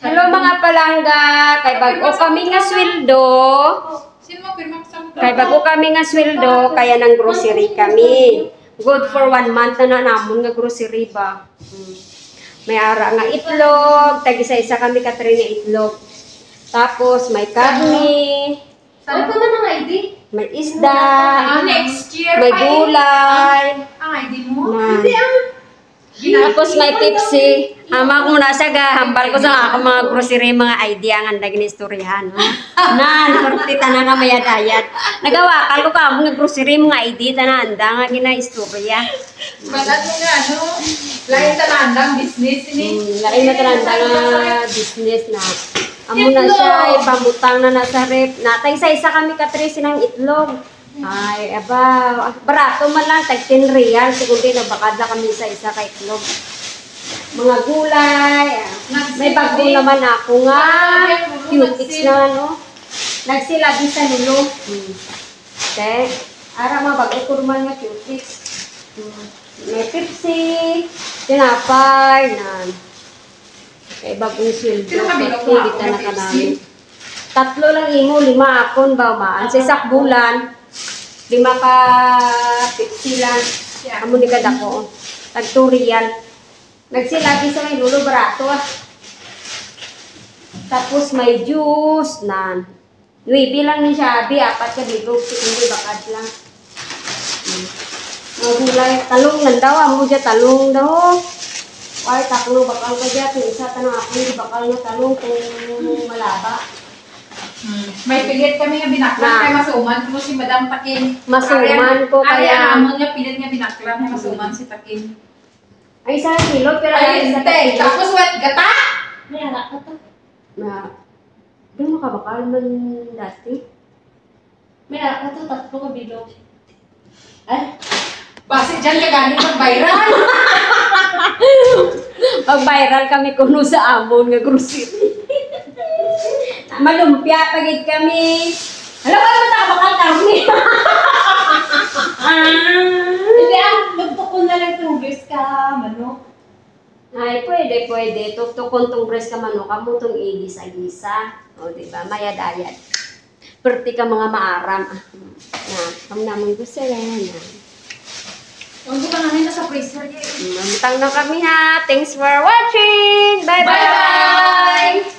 Hello mga palangga, kay bago kami nga sweldo. Kay bago kami nga sweldo, kaya ng grocery kami. Good for one month na na namon nga grocery ba. Hmm. May ara nga itlog, tag isa-isa kami katri nga itlog. Tapos may karne, Ano pa man ang ID? may isda, Ah, next year. may ay, gulay, Ang ID mo? Hindi ang... Tapos may Pepsi. Ama ko na siya ga, hambal ko sa ako mga grocery, mga idea nga nag istoryahan. no? Na, nakartita na nga maya dayat. Nagawa, kalo ka mga grocery, mga idea, tananda nga gina istorya. Balat mo nga, ano? Lain talandang business ini. Hmm, lain na tananda nga business na. Amo na siya, ipamutang na nasa rep. Natay sa isa kami katri sinang itlog. Ay, aba, barato man lang, tag 10 real. Siguro din, nabakada kami sa isa ka itlog. Mga gulay. May bago naman ako nga. Cutics na ano. Nagsilabi sa nulo. Hmm. Okay. Ara mga bago ko naman nga cutics. Hmm. May Pepsi. Tinapay. Na. Kay bagong sweldo. Sino kami Pepsi, nakuha? kita na ka namin. Tatlo lang imo, lima akon ba maan. Sa isak bulan, lima ka Pepsi lang. Amo ni kada ko. Tag 2 real. Nagsilagi sa may lulo barato ah. Tapos may juice na. Nuibi lang ni Shabi, apat ka bilog, hindi bakad lang. Hmm. Mga gulay, talong lang daw, amo dyan talong daw. Ay, taklo, bakal ka dyan. Kung isa tanong ako, hindi bakal na talong kung malaba. Hmm. May pilit kami nga binaklan Na. kay masuman ko si Madam Takin. Masuman ko, kaya- amon nga pilit nga binaklan kay masuman si Takin. Ay, isa na kilo, pero Ay, isa hindi. kilo. Tapos wet gata. May anak ka to. Na, di mo kabakal man dati. May anak ka to, tatlo ka bilog. Ay, Base dyan ka galing mag-viral. Pag-viral kami kuno sa amon nga grocery. Malumpia pagid kami. Alam mo naman nakabakal kami. hindi ang magtukon na lang tubis ka, manok. Ay, pwede, pwede. Tuktukon tong breast ka manok, kamo tong igisa-gisa. O, di ba? Maya dayat. Perti ka mga maaram. Ah, Na, kami naman gusto yan. Huwag ko pa namin nasa freezer eh. Mamutang na kami ha. Thanks for watching. Bye-bye!